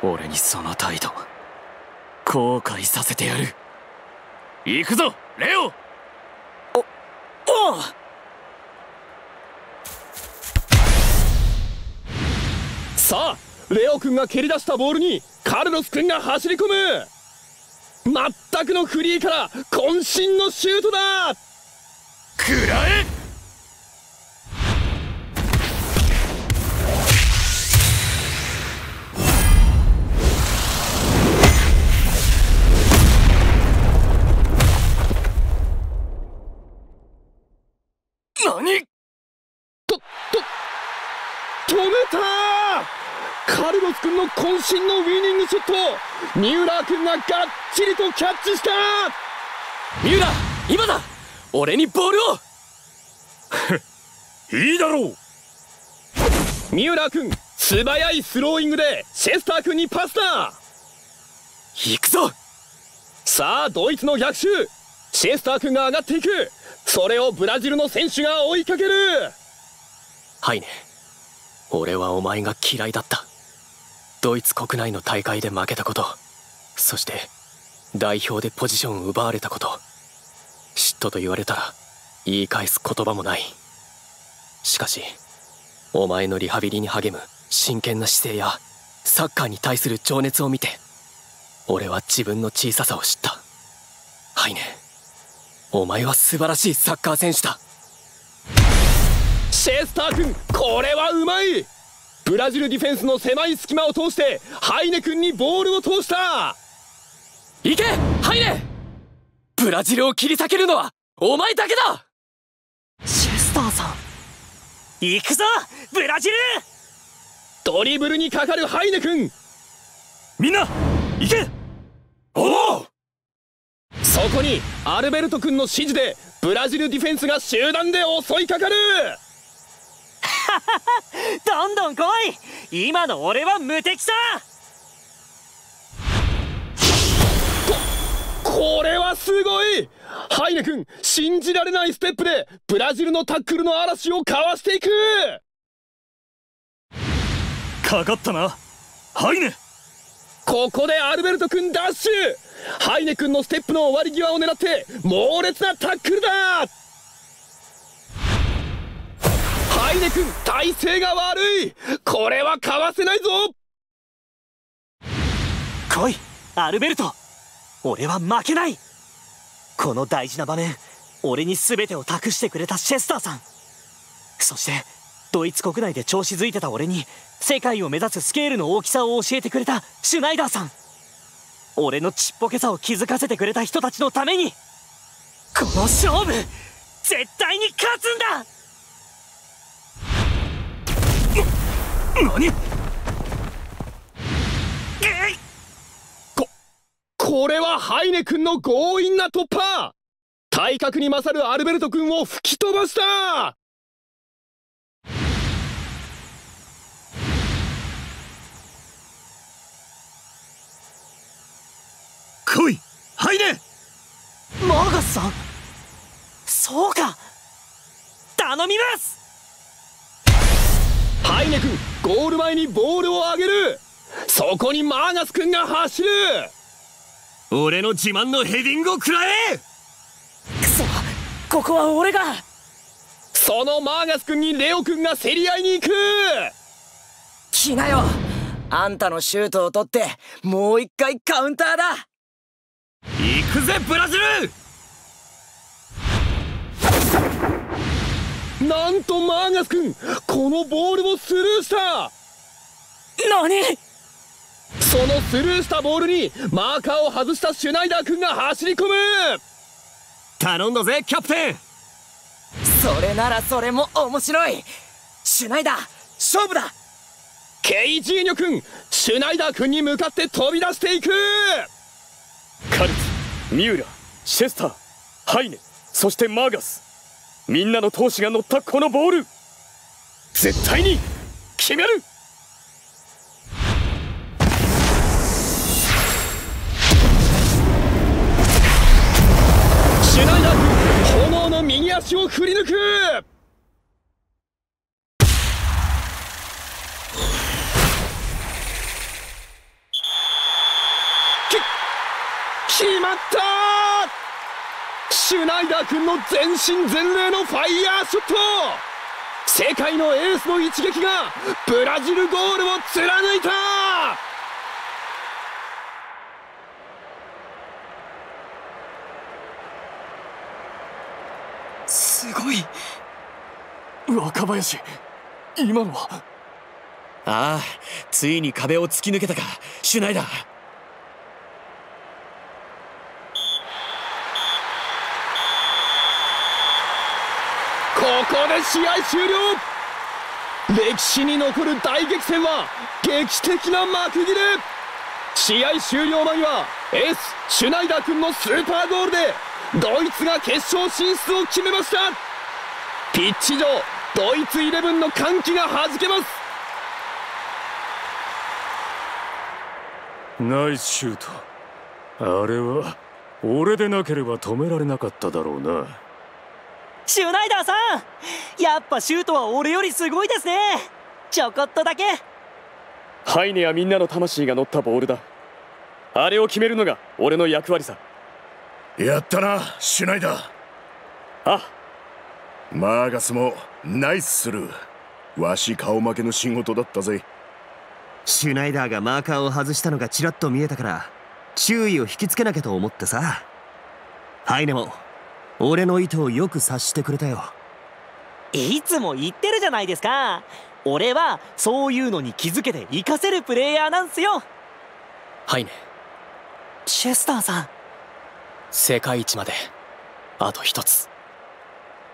俺にその態度後悔させてやる。行くぞレオ！おおさあレオ君が蹴り出したボールにカルロス君が走り込む。全くのフリーから渾身のシュートだ！食らえ何？とと止めたカルロス君の渾身のウィニングショットミューラー君ががっちりとキャッチしたミュー！ラー今だ！俺にボールを！[LAUGHS] いいだろう！三浦君素早いスローイングでシェスター君にパスだ！行くぞ！さあドイツの逆襲！シェスター君が上がっていくそれをブラジルの選手が追いかける。はいね俺はお前が嫌いだった。ドイツ国内の大会で負けたこと。そして代表でポジション奪われたこと。嫉妬と言われたら言い返す言葉もない。しかしお前のリハビリに励む真剣な姿勢やサッカーに対する情熱を見て俺は自分の小ささを知った。はいねお前は素晴らしいサッカー選手だ。シェスター君これはうまい。ブラジルディフェンスの狭い隙間を通してハイネ君にボールを通した。行けハイネ。ブラジルを切り裂けるのはお前だけだ。チェスターさん。行くぞブラジル。ドリブルにかかるハイネ君。みんな行け。おおそこにアルベルト君の指示でブラジルディフェンスが集団で襲いかかる。[LAUGHS] どんどん来い。今の俺は無敵さ。これはすごい。ハイネ君信じられないステップでブラジルのタックルの嵐をかわしていく。かかったな。ハイネ。ここでアルベルト君ダッシュハイネ君のステップの終わり際を狙って猛烈なタックルだ!ハイネ君体勢が悪い!これはかわせないぞ!来い!アルベルト!俺は負けない!この大事な場面俺に全てを託してくれたシェスターさん!そしてドイツ国内で調子づいてた俺に世界を目指すスケールの大きさを教えてくれたシュナイダーさん!俺のちっぽけさを気づかせてくれた人たちのためにこの勝負絶対に勝つんだ。何？これはハイネ君の強引な突破。体格に勝るアルベルト君を吹き飛ばした。来い。ハイネマーガスさん。そうか。頼みます。ハイネ君ゴール前にボールを上げる。そこにマーガス君が走る。俺の自慢のヘディングを食らえ。くそ。ここは俺が。そのマーガス君にレオ君が競り合いに行く。来なよ。あんたのシュートを取ってもう一回カウンターだ行くぜブラジル！なんとマーガス君このボールをスルーした！何？そのスルーしたボールにマーカーを外したシュナイダー君が走り込む！頼んだぜキャプテン！それならそれも面白い！シュナイダー勝負だ！ケイジーニョ君シュナイダー君に向かって飛び出していくカルツミューラシェスターハイネそしてマーガス。みんなの闘志が乗ったこのボール。絶対に決める。シュナイダー炎の右足を振り抜く。決まったシュナイダー君の全身全霊のファイヤーショット。世界のエースの一撃がブラジルゴールを貫いた。すごい。若林今のは？ああついに壁を突き抜けたか。シュナイダーここで試合終了。歴史に残る大激戦は劇的な幕切れ。試合終了間際エースシュナイダー君のスーパーゴールでドイツが決勝進出を決めました。ピッチ上ドイツイレブンの歓喜がはじけます。ナイスシュート。あれは俺でなければ止められなかっただろうな。シュナイダーさん。やっぱシュートは俺よりすごいですね。ちょこっとだけ。ハイネやみんなの魂が乗ったボールだ。あれを決めるのが俺の役割さ。やったなシュナイダー。あ。マーガスもナイススルー。わし顔負けの仕事だったぜ。シュナイダーがマーカーを外したのがちらっと見えたから注意を引きつけなきゃと思ってさ。ハイネも俺の意図をよく察してくれたよ。いつも言ってるじゃないですか。俺はそういうのに気づけて活かせるプレイヤーなんすよ。はいね。チェスターさん。世界一まであと一つ。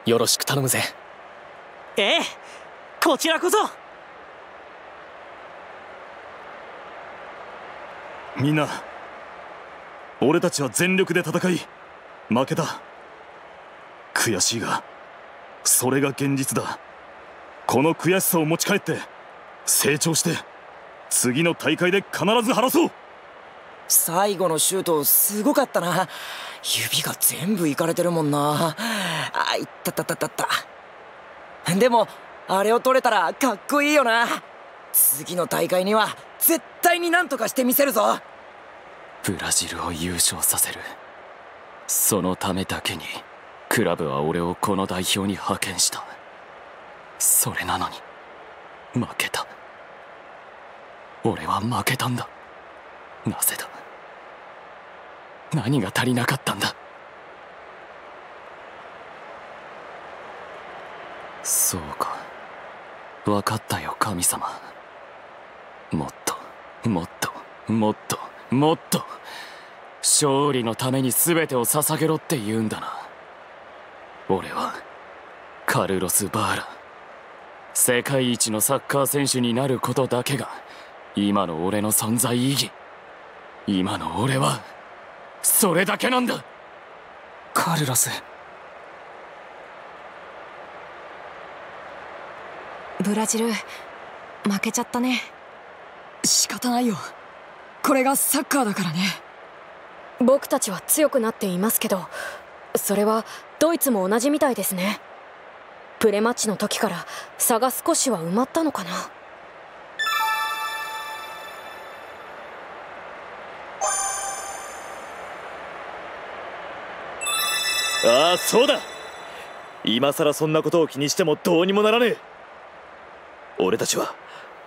よろしく頼むぜ。ええこちらこそ。みんな俺たちは全力で戦い負けた悔しいがそれが現実だ。この悔しさを持ち帰って成長して次の大会で必ず晴らそう。最後のシュートすごかったな。指が全部いかれてるもんな。あいったったったったった。でもあれを取れたらかっこいいよな。次の大会には絶対になんとかしてみせるぞ。ブラジルを優勝させる。そのためだけにクラブは俺をこの代表に派遣した。それなのに負けた。俺は負けたんだ。なぜだ。何が足りなかったんだ。そうか。分かったよ神様。もっともっともっともっと。勝利のために全てを捧げろって言うんだな。俺はカルロス・バーラ世界一のサッカー選手になることだけが今の俺の存在意義。今の俺はそれだけなんだ。カルロス。ブラジル負けちゃったね。仕方ないよ。これがサッカーだからね。僕たちは強くなっていますけどそれはドイツも同じみたいですね。プレマッチの時から差が少しは埋まったのかな。ああそうだ。今さらそんなことを気にしてもどうにもならねえ。俺たちは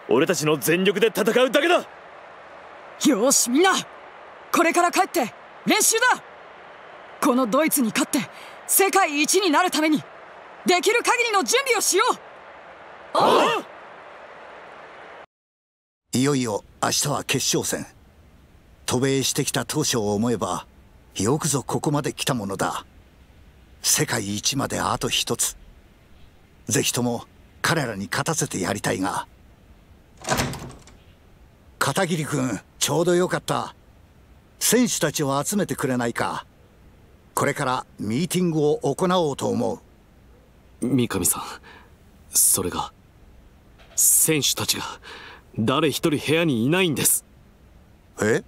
俺たちの全力で戦うだけだ。よしみんな。これから帰って練習だこのドイツに勝って世界一になるためにできる限りの準備をしよう。いよいよ明日は決勝戦。渡米してきた当初を思えばよくぞここまで来たものだ。世界一まであと一つ。ぜひとも彼らに勝たせてやりたいが。片桐君ちょうどよかった。選手たちを集めてくれないか。これからミーティングを行おうと思う。三上さんそれが選手たちが誰一人部屋にいないんです。え？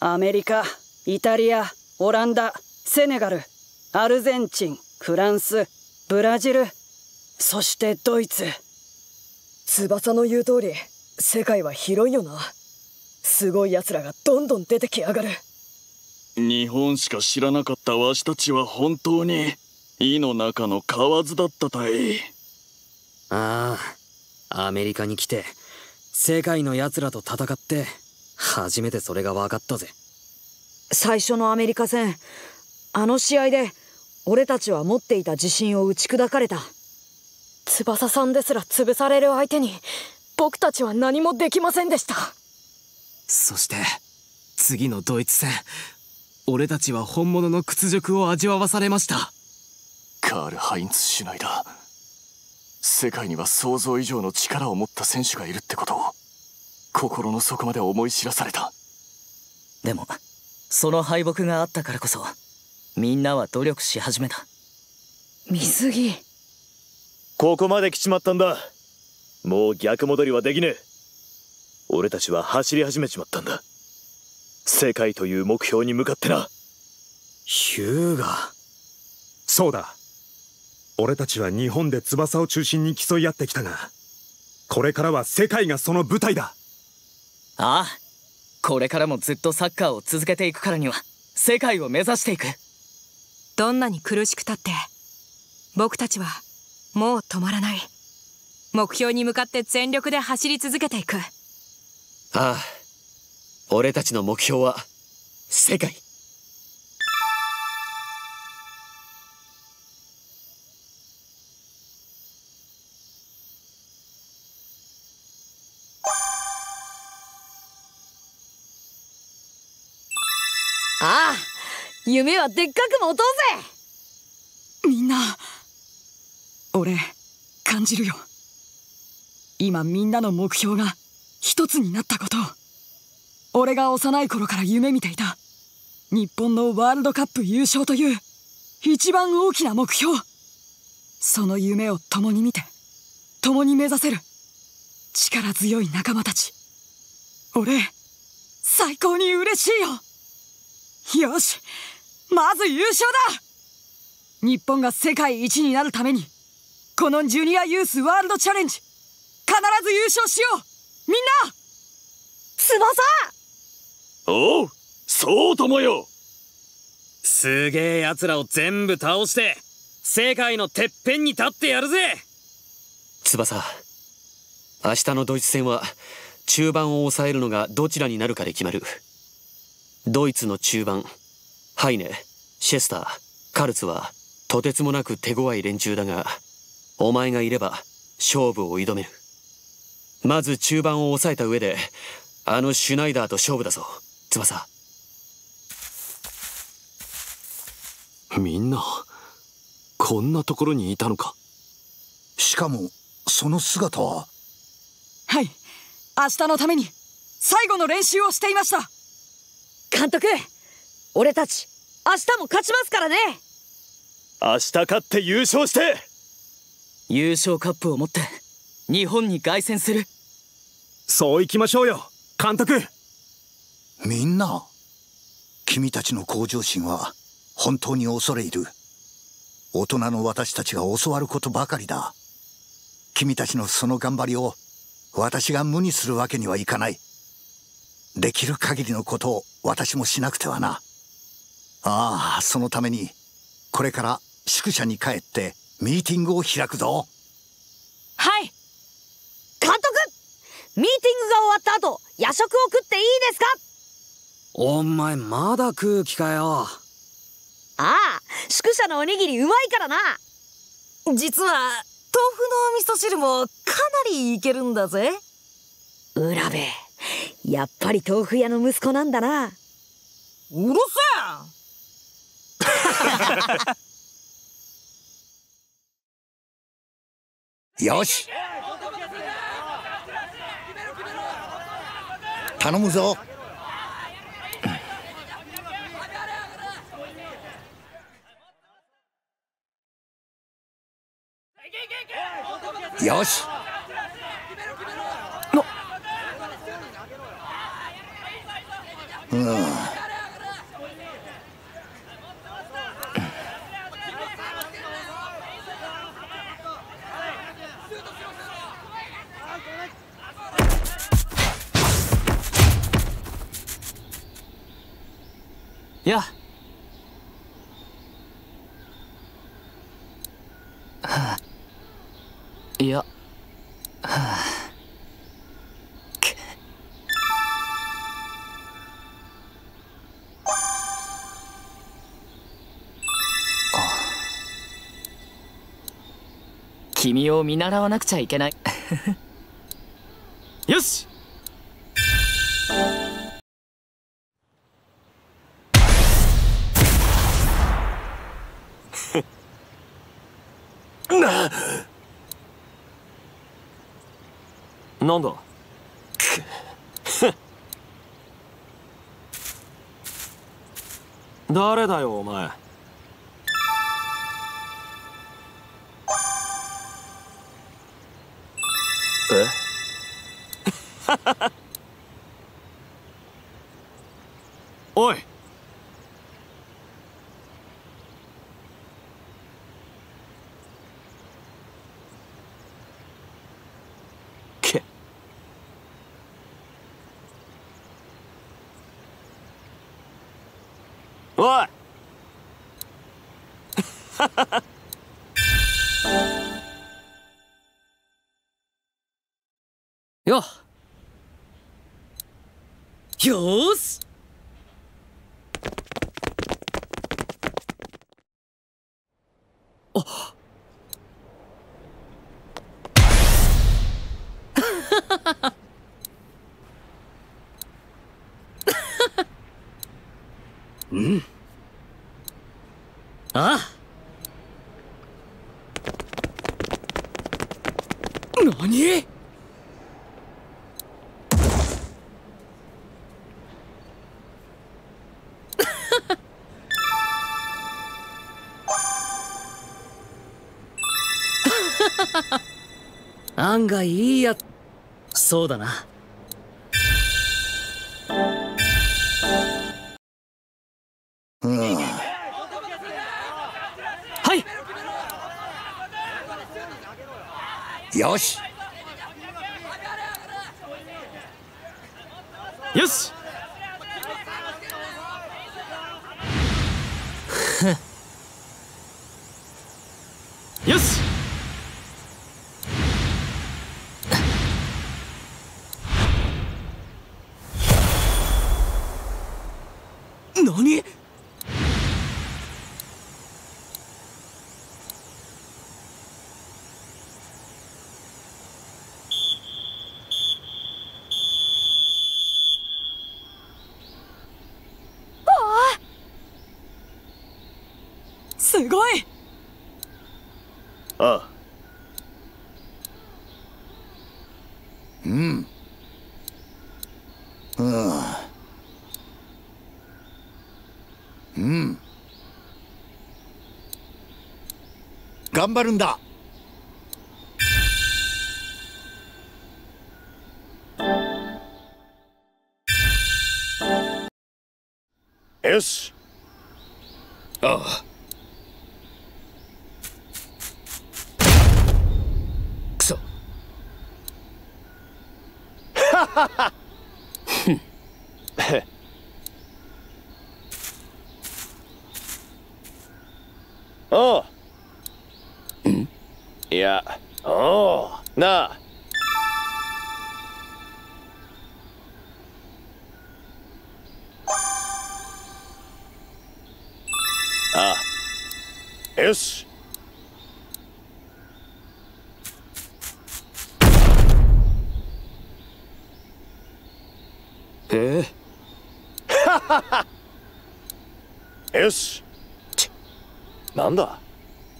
アメリカイタリアオランダセネガルアルゼンチンフランスブラジルそしてドイツ。翼の言う通り世界は広いよなすごい奴らがどんどん出てきやがる。日本しか知らなかったわしたちは本当に井の中の蛙だったたい。ああアメリカに来て世界の奴らと戦って初めてそれが分かったぜ。最初のアメリカ戦あの試合で俺たちは持っていた自信を打ち砕かれた。翼さんですら潰される相手に僕たちは何もできませんでしたそして次のドイツ戦俺たちは本物の屈辱を味わわされました。カール・ハインツ・シュナイダー世界には想像以上の力を持った選手がいるってことを心の底まで思い知らされた。でもその敗北があったからこそみんなは努力し始めた。水着ここまで来ちまったんだ。もう逆戻りはできねえ俺たちは走り始めちまったんだ。世界という目標に向かってな。ヒューガそうだ。俺たちは日本で翼を中心に競い合ってきたがこれからは世界がその舞台だ。ああ。これからもずっとサッカーを続けていくからには世界を目指していく。どんなに苦しくたって僕たちはもう止まらない。目標に向かって全力で走り続けていくああ俺たちの目標は世界。ああ夢はでっかく持とうぜ。みんな俺感じるよ。今みんなの目標が一つになったこと。俺が幼い頃から夢見ていた。日本のワールドカップ優勝という一番大きな目標。その夢を共に見て共に目指せる。力強い仲間たち。俺最高に嬉しいよ。よしまず優勝だ。日本が世界一になるためにこのジュニアユースワールドチャレンジ必ず優勝しよう。みんな翼！おうそうともよ。すげえ奴らを全部倒して世界のてっぺんに立ってやるぜ。翼明日のドイツ戦は中盤を抑えるのがどちらになるかで決まる。ドイツの中盤ハイネシェスターカルツはとてつもなく手強い連中だがお前がいれば勝負を挑めるまず中盤を抑えた上であのシュナイダーと勝負だぞ。翼。みんなこんなところにいたのか。しかもその姿は？はい。明日のために最後の練習をしていました。監督俺たち明日も勝ちますからね。明日勝って優勝して。優勝カップを持って日本に凱旋するそう行きましょうよ。監督。みんな君たちの向上心は本当に恐れ入る。大人の私たちが教わることばかりだ。君たちのその頑張りを私が無にするわけにはいかない。できる限りのことを私もしなくてはな。ああそのためにこれから宿舎に帰ってミーティングを開くぞ。はい。監督ミーティングが終わった後夜食を食っていいですか？お前まだ空気かよ。ああ宿舎のおにぎりうまいからな。実は豆腐のお味噌汁もかなりいけるんだぜ。浦部やっぱり豆腐屋の息子なんだな。うるせえ！[LAUGHS] よし頼むぞ。よし。うん。や。いや。あ。君を見習わなくちゃいけない。[LAUGHS] よし。誰だよお前。よよ [LAUGHS] 案外いいやそうだな。うん。はい。よしよしよし何すごいああうんうんうん頑張るんだ。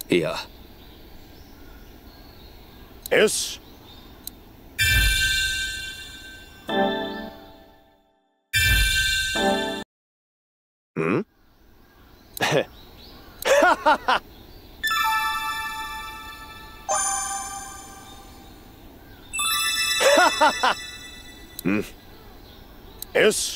いや。よし。ん？[LAUGHS] うん。よし